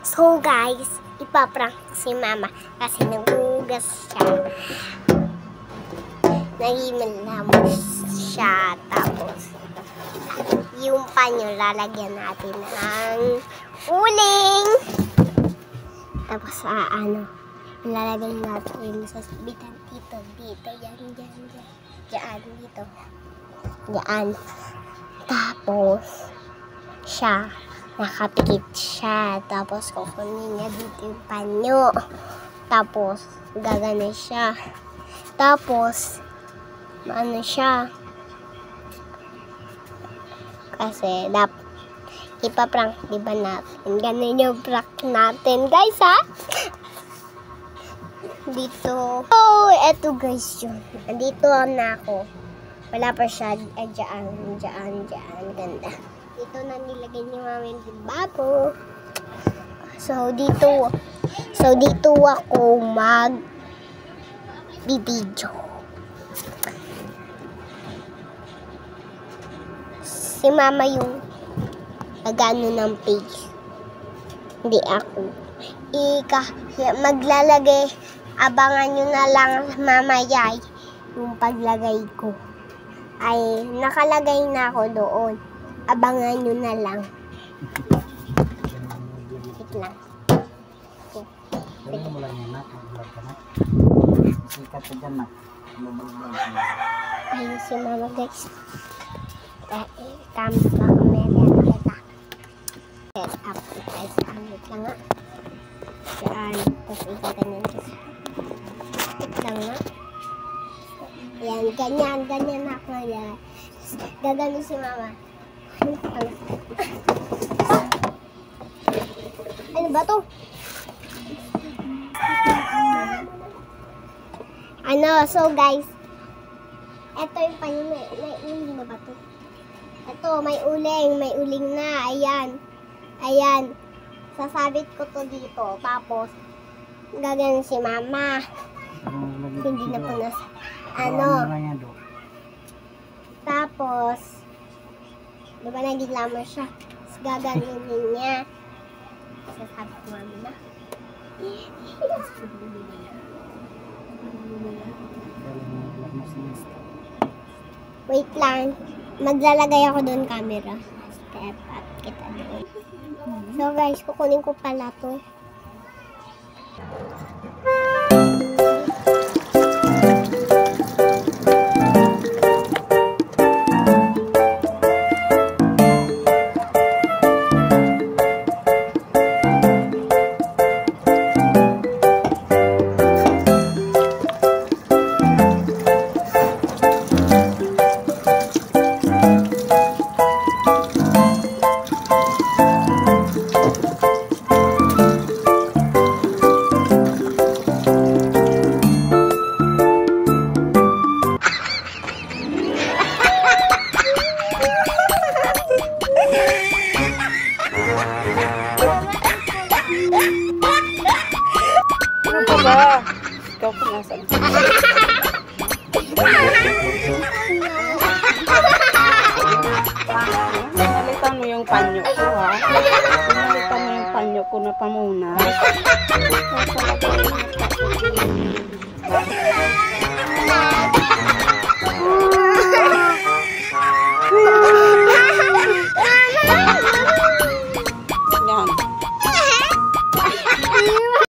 So guys, ipaprank si mama kasi nagugas siya. Nagimilamos siya. Tapos, yung panyo lalagyan natin ng uling. Tapos, ah, ano, ilalagay natin sa bitan dito, dito, yan, yan, yan. Diyan, dito. Diyan. Tapos, siya, nakapikit siya. Tapos, kukunin niya dito yung panyo. Tapos, gagana siya. Tapos, ano siya. Kasi, dap, ipaprank, di ba natin? Ganun yung prank natin, guys, ha? Dito. Oh, eto guys yun. Andito na ako. Wala pa siya. Ay, dyan, dyan, dyan. Ganda. Dito na nilagay ni mami yung babo. So, dito. So, dito ako mag bibidyo. Si mama yung nagano ng page. Hindi ako. Ika, maglalagay, abangan nyo na lang mamaya yung paglagay ko. Ay, nakalagay na ako doon. Abangan nyo na lang. Wait lang. Ganyan mo lang yan, nak. Mag-vlog ka, nak. Sikat ka dyan, nak. Mag-vlog ka, nak. Ayun si mama guys. Tama pa kami yan kita. Set up guys. Wait lang nga. Yan. Tapos ko sa Wait lang nga. Yan, ganyan, ganyan ako yan. Gagano si mama. Ano? Ano ba to? Ano, so guys, ito yung panyo, may, may uling na ba to? Ito, may uling, may uling na, ayan. Ayan, sasabit ko to dito, tapos, gagano si mama. Hindi na po nas, ano, Ano lang yan, do? tapos, di ba nagiglamor siya? Tapos gaganunin niya. Sasabi ko mami na. Wait lang. Maglalagay ako doon camera. Step up kita doon. So guys, kukunin ko pala to. Ba? Ikaw po nasan? Pinalitan mo yung panyo ko, ha? Pinalitan mo yung panyo ko na pamunas.